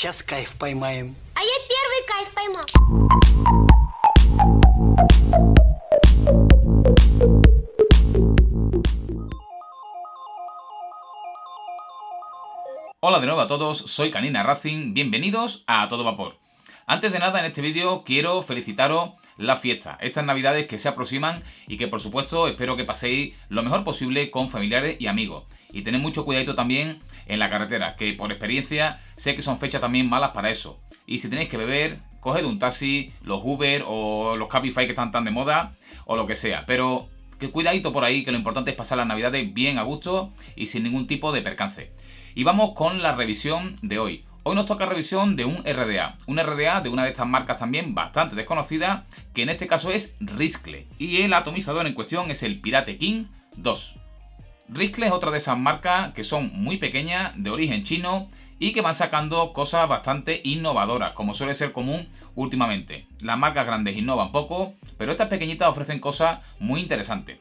Сейчас кайф поймаем. А я первый кайф поймал. Hola de nuevo a todos, soy Canina Racing, bienvenidos a Todo Vapor. Antes de nada, en este vídeo quiero felicitaros la fiesta, estas navidades que se aproximan y que por supuesto espero que paséis lo mejor posible con familiares y amigos. Y tened mucho cuidadito también en la carretera, que por experiencia sé que son fechas también malas para eso. Y si tenéis que beber, coged un taxi, los Uber o los Cabify que están tan de moda o lo que sea. Pero que cuidadito por ahí, que lo importante es pasar las navidades bien a gusto y sin ningún tipo de percance. Y vamos con la revisión de hoy. Hoy nos toca revisión de un RDA, un RDA de una de estas marcas también bastante desconocida, que en este caso es Riscle, y el atomizador en cuestión es el Pirate King 2. Riscle es otra de esas marcas que son muy pequeñas, de origen chino, y que van sacando cosas bastante innovadoras, como suele ser común últimamente. Las marcas grandes innovan poco, pero estas pequeñitas ofrecen cosas muy interesantes.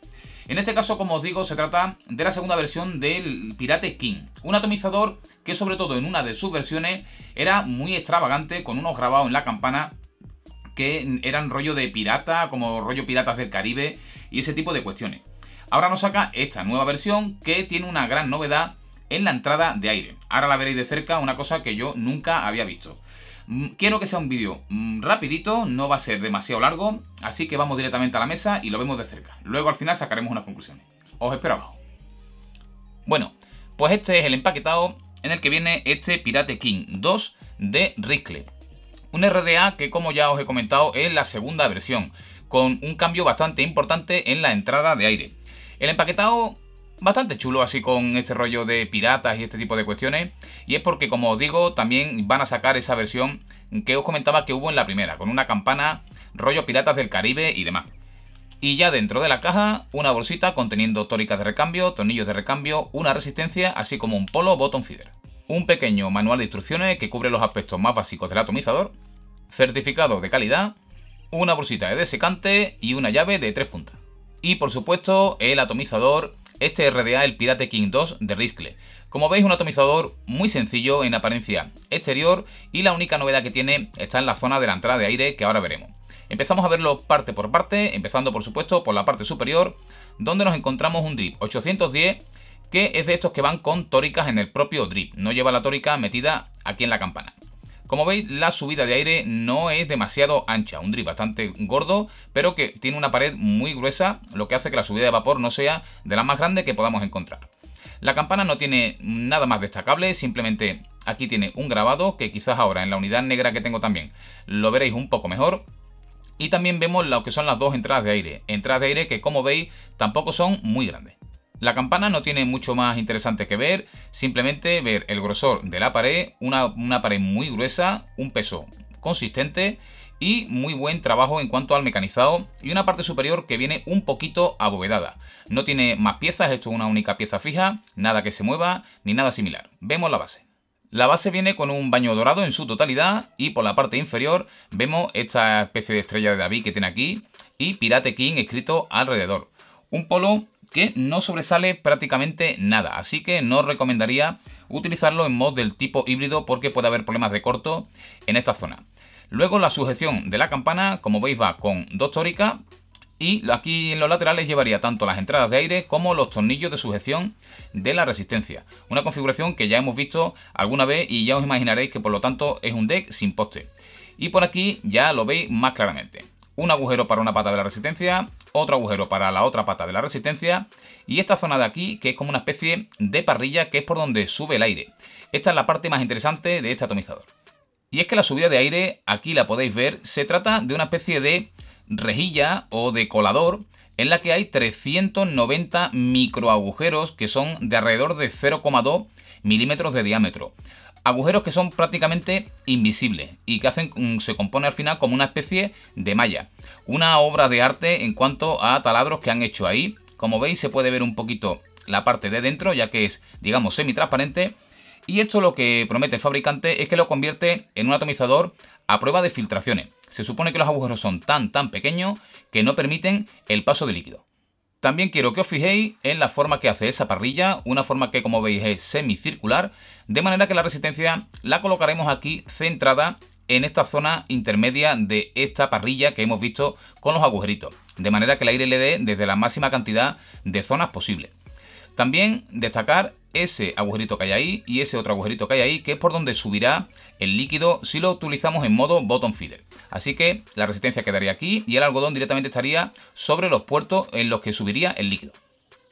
En este caso, como os digo, se trata de la segunda versión del Pirate King, un atomizador que sobre todo en una de sus versiones era muy extravagante, con unos grabados en la campana que eran rollo de pirata, como rollo piratas del Caribe y ese tipo de cuestiones. Ahora nos saca esta nueva versión que tiene una gran novedad en la entrada de aire. Ahora la veréis de cerca, una cosa que yo nunca había visto. Quiero que sea un vídeo rapidito, no va a ser demasiado largo, así que vamos directamente a la mesa y lo vemos de cerca. Luego al final sacaremos unas conclusiones. Os espero abajo. Bueno, pues este es el empaquetado en el que viene este Pirate King 2 de Riscle. Un RDA que como ya os he comentado es la segunda versión, con un cambio bastante importante en la entrada de aire. El empaquetado bastante chulo así con este rollo de piratas y este tipo de cuestiones. Y es porque, como os digo, también van a sacar esa versión que os comentaba que hubo en la primera, con una campana, rollo piratas del Caribe y demás. Y ya dentro de la caja, una bolsita conteniendo tóricas de recambio, tornillos de recambio, una resistencia, así como un polo bottom feeder. Un pequeño manual de instrucciones que cubre los aspectos más básicos del atomizador, certificado de calidad, una bolsita de desecante y una llave de tres puntas. Y por supuesto, el atomizador este RDA, el Pirate King 2 de Riscle. Como veis, un atomizador muy sencillo en apariencia exterior y la única novedad que tiene está en la zona de la entrada de aire que ahora veremos. Empezamos a verlo parte por parte, empezando por supuesto por la parte superior, donde nos encontramos un drip 810 que es de estos que van con tóricas en el propio drip, no lleva la tórica metida aquí en la campana. Como veis, la subida de aire no es demasiado ancha, un drip bastante gordo, pero que tiene una pared muy gruesa, lo que hace que la subida de vapor no sea de la más grande que podamos encontrar. La campana no tiene nada más destacable, simplemente aquí tiene un grabado que quizás ahora en la unidad negra que tengo también lo veréis un poco mejor. Y también vemos lo que son las dos entradas de aire, entradas de aire que como veis tampoco son muy grandes. La campana no tiene mucho más interesante que ver, simplemente ver el grosor de la pared, una, una, pared muy gruesa, un peso consistente y muy buen trabajo en cuanto al mecanizado y una parte superior que viene un poquito abovedada. No tiene más piezas, esto es una única pieza fija, nada que se mueva ni nada similar. Vemos la base. La base viene con un baño dorado en su totalidad y por la parte inferior vemos esta especie de estrella de David que tiene aquí y Pirate King escrito alrededor. Un polo que no sobresale prácticamente nada, así que no recomendaría utilizarlo en mod del tipo híbrido porque puede haber problemas de corto en esta zona. Luego la sujeción de la campana, como veis va con dos tóricas y aquí en los laterales llevaría tanto las entradas de aire como los tornillos de sujeción de la resistencia. Una configuración que ya hemos visto alguna vez y ya os imaginaréis que por lo tanto es un deck sin poste. Y por aquí ya lo veis más claramente. Un agujero para una pata de la resistencia, otro agujero para la otra pata de la resistencia y esta zona de aquí que es como una especie de parrilla que es por donde sube el aire. Esta es la parte más interesante de este atomizador. Y es que la subida de aire, aquí la podéis ver, se trata de una especie de rejilla o de colador en la que hay 390 microagujeros que son de alrededor de 0,2 milímetros de diámetro. Agujeros que son prácticamente invisibles y que hacen, mm, se compone al final como una especie de malla. Una obra de arte en cuanto a taladros que han hecho ahí. Como veis se puede ver un poquito la parte de dentro ya que es digamos semi-transparente. Y esto lo que promete el fabricante es que lo convierte en un atomizador a prueba de filtraciones. Se supone que los agujeros son tan tan pequeños que no permiten el paso de líquido. También quiero que os fijéis en la forma que hace esa parrilla, una forma que como veis es semicircular, de manera que la resistencia la colocaremos aquí centrada en esta zona intermedia de esta parrilla que hemos visto con los agujeritos, de manera que el aire le dé desde la máxima cantidad de zonas posible. También destacar ese agujerito que hay ahí y ese otro agujerito que hay ahí, que es por donde subirá el líquido si lo utilizamos en modo bottom feeder. Así que la resistencia quedaría aquí y el algodón directamente estaría sobre los puertos en los que subiría el líquido.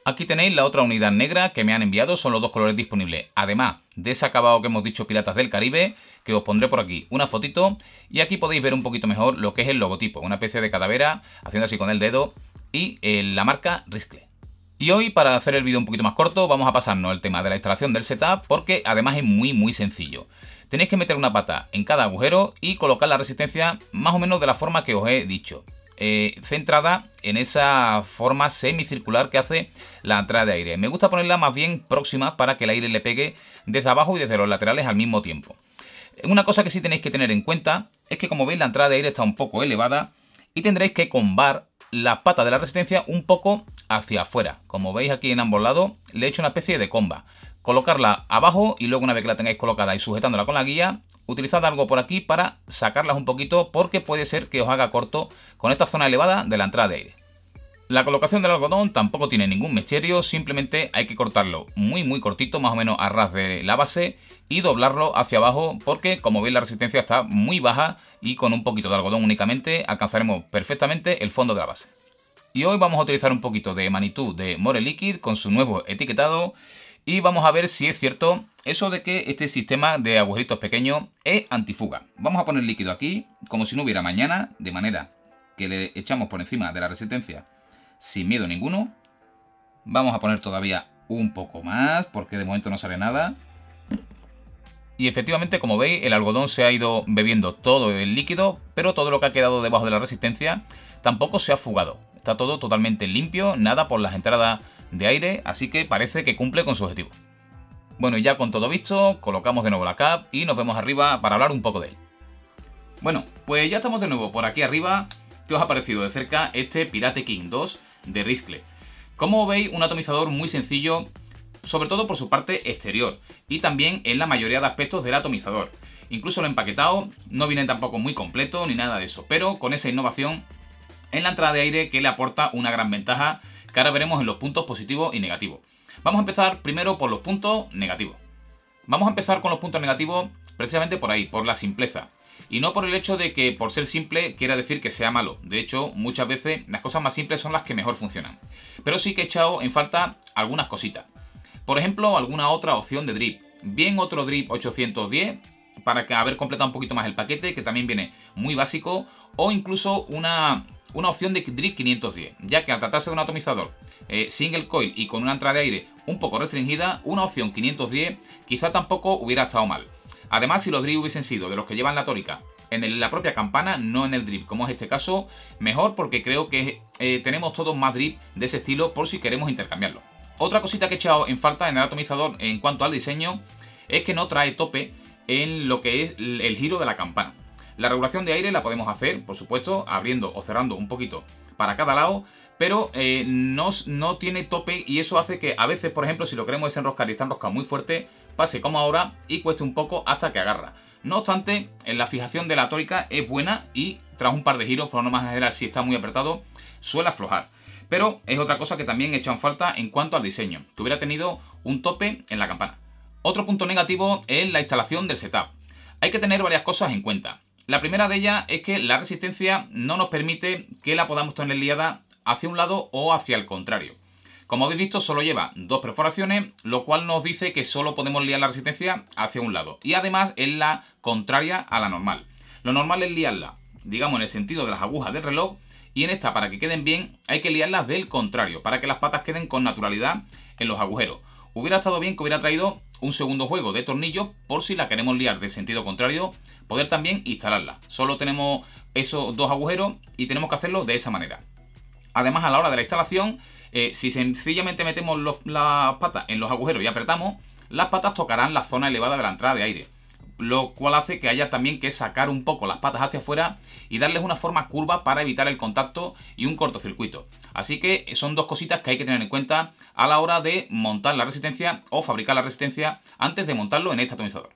Aquí tenéis la otra unidad negra que me han enviado, son los dos colores disponibles. Además de ese acabado que hemos dicho Piratas del Caribe, que os pondré por aquí una fotito. Y aquí podéis ver un poquito mejor lo que es el logotipo, una especie de cadavera, haciendo así con el dedo, y eh, la marca Riscle. Y hoy, para hacer el vídeo un poquito más corto, vamos a pasarnos el tema de la instalación del setup, porque además es muy muy sencillo. Tenéis que meter una pata en cada agujero y colocar la resistencia más o menos de la forma que os he dicho. Eh, centrada en esa forma semicircular que hace la entrada de aire. Me gusta ponerla más bien próxima para que el aire le pegue desde abajo y desde los laterales al mismo tiempo. Una cosa que sí tenéis que tener en cuenta es que como veis la entrada de aire está un poco elevada y tendréis que combar la pata de la resistencia un poco hacia afuera. Como veis aquí en ambos lados le he hecho una especie de comba. Colocarla abajo y luego una vez que la tengáis colocada y sujetándola con la guía, utilizad algo por aquí para sacarlas un poquito porque puede ser que os haga corto con esta zona elevada de la entrada de aire. La colocación del algodón tampoco tiene ningún misterio, simplemente hay que cortarlo muy muy cortito, más o menos a ras de la base y doblarlo hacia abajo porque como veis la resistencia está muy baja y con un poquito de algodón únicamente alcanzaremos perfectamente el fondo de la base. Y hoy vamos a utilizar un poquito de Manitou de More Liquid con su nuevo etiquetado y vamos a ver si es cierto eso de que este sistema de agujeritos pequeños es antifuga. Vamos a poner líquido aquí, como si no hubiera mañana, de manera que le echamos por encima de la resistencia sin miedo ninguno. Vamos a poner todavía un poco más, porque de momento no sale nada. Y efectivamente, como veis, el algodón se ha ido bebiendo todo el líquido, pero todo lo que ha quedado debajo de la resistencia tampoco se ha fugado. Está todo totalmente limpio, nada por las entradas de aire, así que parece que cumple con su objetivo. Bueno, y ya con todo visto, colocamos de nuevo la cap y nos vemos arriba para hablar un poco de él. Bueno, pues ya estamos de nuevo por aquí arriba. ¿Qué os ha parecido de cerca este Pirate King 2 de Riscle? Como veis, un atomizador muy sencillo, sobre todo por su parte exterior y también en la mayoría de aspectos del atomizador. Incluso lo empaquetado no viene tampoco muy completo ni nada de eso, pero con esa innovación en la entrada de aire que le aporta una gran ventaja que ahora veremos en los puntos positivos y negativos. Vamos a empezar primero por los puntos negativos. Vamos a empezar con los puntos negativos precisamente por ahí, por la simpleza. Y no por el hecho de que por ser simple quiera decir que sea malo. De hecho, muchas veces las cosas más simples son las que mejor funcionan. Pero sí que he echado en falta algunas cositas. Por ejemplo, alguna otra opción de drip. Bien otro drip 810 para que haber completado un poquito más el paquete, que también viene muy básico. O incluso una una opción de Drip 510, ya que al tratarse de un atomizador eh, single coil y con una entrada de aire un poco restringida, una opción 510 quizá tampoco hubiera estado mal. Además, si los drip hubiesen sido de los que llevan la tórica en la propia campana, no en el drip, como es este caso, mejor porque creo que eh, tenemos todos más drip de ese estilo por si queremos intercambiarlo. Otra cosita que he echado en falta en el atomizador en cuanto al diseño es que no trae tope en lo que es el giro de la campana. La regulación de aire la podemos hacer, por supuesto, abriendo o cerrando un poquito para cada lado, pero eh, no, no, tiene tope y eso hace que a veces, por ejemplo, si lo queremos desenroscar y está enroscado muy fuerte, pase como ahora y cueste un poco hasta que agarra. No obstante, en la fijación de la tórica es buena y tras un par de giros, por lo más general, si está muy apretado, suele aflojar. Pero es otra cosa que también en falta en cuanto al diseño, que hubiera tenido un tope en la campana. Otro punto negativo es la instalación del setup. Hay que tener varias cosas en cuenta. La primera de ellas es que la resistencia no nos permite que la podamos tener liada hacia un lado o hacia el contrario. Como habéis visto, solo lleva dos perforaciones, lo cual nos dice que solo podemos liar la resistencia hacia un lado. Y además es la contraria a la normal. Lo normal es liarla, digamos, en el sentido de las agujas del reloj. Y en esta, para que queden bien, hay que liarlas del contrario, para que las patas queden con naturalidad en los agujeros. Hubiera estado bien que hubiera traído un segundo juego de tornillos por si la queremos liar del sentido contrario poder también instalarla. Solo tenemos esos dos agujeros y tenemos que hacerlo de esa manera. Además, a la hora de la instalación, eh, si sencillamente metemos las patas en los agujeros y apretamos, las patas tocarán la zona elevada de la entrada de aire. Lo cual hace que haya también que sacar un poco las patas hacia afuera y darles una forma curva para evitar el contacto y un cortocircuito. Así que son dos cositas que hay que tener en cuenta a la hora de montar la resistencia o fabricar la resistencia antes de montarlo en este atomizador.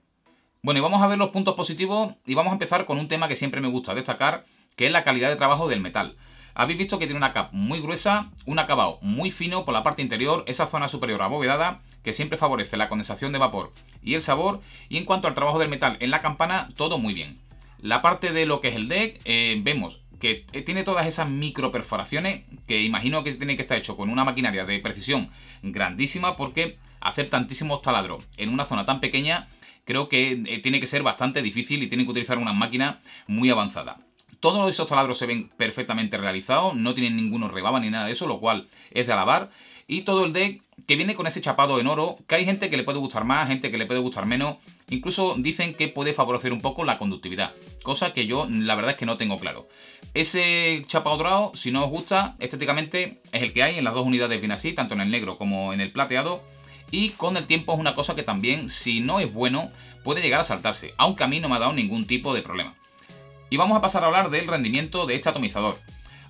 Bueno, y vamos a ver los puntos positivos y vamos a empezar con un tema que siempre me gusta destacar, que es la calidad de trabajo del metal. Habéis visto que tiene una capa muy gruesa, un acabado muy fino por la parte interior, esa zona superior abovedada, que siempre favorece la condensación de vapor y el sabor. Y en cuanto al trabajo del metal en la campana, todo muy bien. La parte de lo que es el deck, eh, vemos que tiene todas esas micro perforaciones que imagino que tiene que estar hecho con una maquinaria de precisión grandísima porque hacer tantísimos taladros en una zona tan pequeña creo que eh, tiene que ser bastante difícil y tienen que utilizar una máquina muy avanzada. Todos esos taladros se ven perfectamente realizados, no tienen ninguno rebaba ni nada de eso, lo cual es de alabar. Y todo el deck que viene con ese chapado en oro, que hay gente que le puede gustar más, gente que le puede gustar menos. Incluso dicen que puede favorecer un poco la conductividad, cosa que yo la verdad es que no tengo claro. Ese chapado dorado, si no os gusta, estéticamente es el que hay en las dos unidades bien así, tanto en el negro como en el plateado. Y con el tiempo es una cosa que también, si no es bueno, puede llegar a saltarse, aunque a mí no me ha dado ningún tipo de problema. Y vamos a pasar a hablar del rendimiento de este atomizador.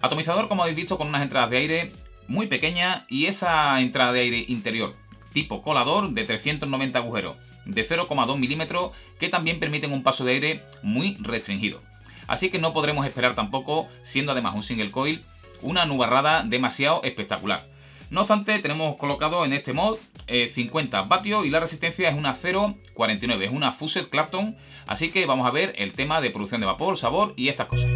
Atomizador, como habéis visto, con unas entradas de aire muy pequeñas y esa entrada de aire interior tipo colador de 390 agujeros de 0,2 milímetros que también permiten un paso de aire muy restringido. Así que no podremos esperar tampoco, siendo además un single coil, una nubarrada demasiado espectacular. No obstante, tenemos colocado en este mod 50 eh, vatios y la resistencia es una 0,49, es una Fused Clapton, así que vamos a ver el tema de producción de vapor, sabor y estas cosas.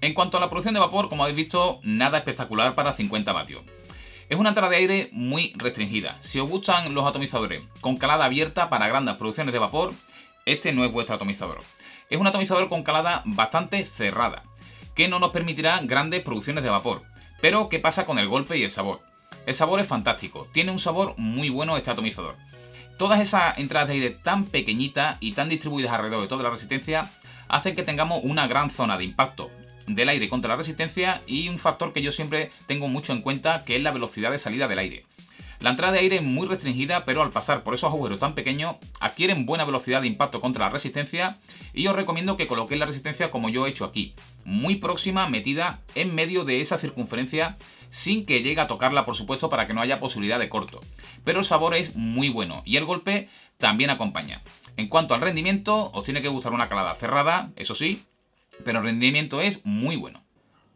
En cuanto a la producción de vapor, como habéis visto, nada espectacular para 50 vatios. Es una entrada de aire muy restringida. Si os gustan los atomizadores con calada abierta para grandes producciones de vapor, este no es vuestro atomizador. Es un atomizador con calada bastante cerrada, que no nos permitirá grandes producciones de vapor. Pero, ¿qué pasa con el golpe y el sabor? El sabor es fantástico, tiene un sabor muy bueno este atomizador. Todas esas entradas de aire tan pequeñitas y tan distribuidas alrededor de toda la resistencia hacen que tengamos una gran zona de impacto del aire contra la resistencia y un factor que yo siempre tengo mucho en cuenta que es la velocidad de salida del aire. La entrada de aire es muy restringida, pero al pasar por esos agujeros tan pequeños adquieren buena velocidad de impacto contra la resistencia y os recomiendo que coloquéis la resistencia como yo he hecho aquí, muy próxima, metida en medio de esa circunferencia sin que llegue a tocarla por supuesto para que no haya posibilidad de corto. Pero el sabor es muy bueno y el golpe también acompaña. En cuanto al rendimiento, os tiene que gustar una calada cerrada, eso sí, pero el rendimiento es muy bueno.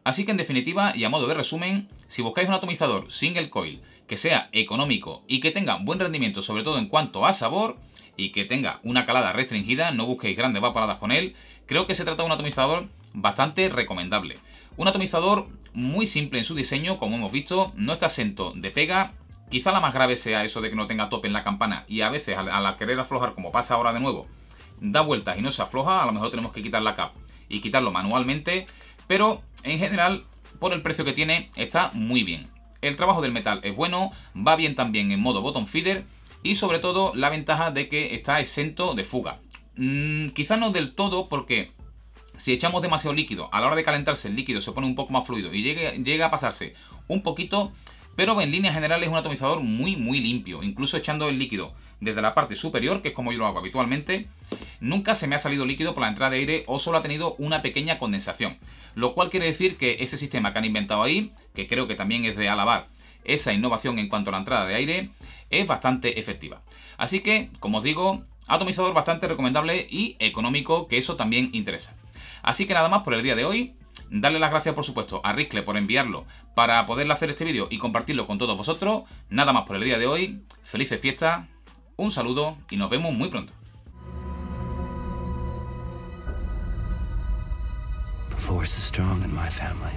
Así que en definitiva y a modo de resumen, si buscáis un atomizador single coil que sea económico y que tenga buen rendimiento sobre todo en cuanto a sabor y que tenga una calada restringida, no busquéis grandes vaporadas con él, creo que se trata de un atomizador bastante recomendable. Un atomizador muy simple en su diseño, como hemos visto, no está exento de pega, quizá la más grave sea eso de que no tenga tope en la campana y a veces al, querer aflojar como pasa ahora de nuevo, da vueltas y no se afloja, a lo mejor tenemos que quitar la cap y quitarlo manualmente, pero en general, por el precio que tiene, está muy bien. El trabajo del metal es bueno, va bien también en modo bottom feeder y sobre todo la ventaja de que está exento de fuga. Mm, quizá no del todo porque si echamos demasiado líquido, a la hora de calentarse el líquido se pone un poco más fluido y llega, llega a pasarse un poquito, pero en líneas generales es un atomizador muy muy limpio, incluso echando el líquido desde la parte superior, que es como yo lo hago habitualmente, nunca se me ha salido líquido por la entrada de aire o solo ha tenido una pequeña condensación. Lo cual quiere decir que ese sistema que han inventado ahí, que creo que también es de alabar esa innovación en cuanto a la entrada de aire, es bastante efectiva. Así que, como os digo, atomizador bastante recomendable y económico, que eso también interesa. Así que nada más por el día de hoy. Darle las gracias, por supuesto, a Rickle por enviarlo para poderle hacer este vídeo y compartirlo con todos vosotros. Nada más por el día de hoy. Felices fiestas un saludo y nos vemos muy pronto. Force is strong in my family.